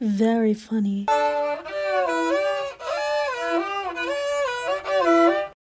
Very funny.